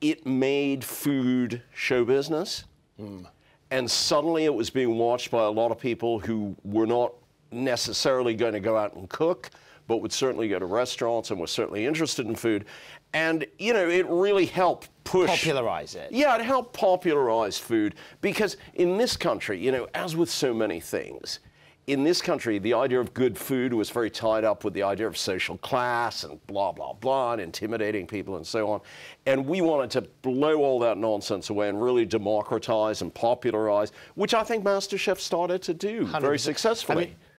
it made food show business. Hmm. And suddenly it was being watched by a lot of people who were not necessarily going to go out and cook, but would certainly go to restaurants and were certainly interested in food. And, you know, it really helped push. Popularize it. Yeah, it helped popularize food because in this country, you know, as with so many things, in this country, the idea of good food was very tied up with the idea of social class and blah, blah, blah, and intimidating people and so on. And we wanted to blow all that nonsense away and really democratize and popularize, which I think MasterChef started to do very 100%. successfully. I mean,